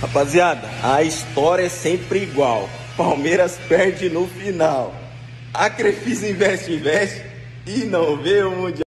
Rapaziada, a história é sempre igual. Palmeiras perde no final. A Crefisa investe, investe e não vê o Mundial.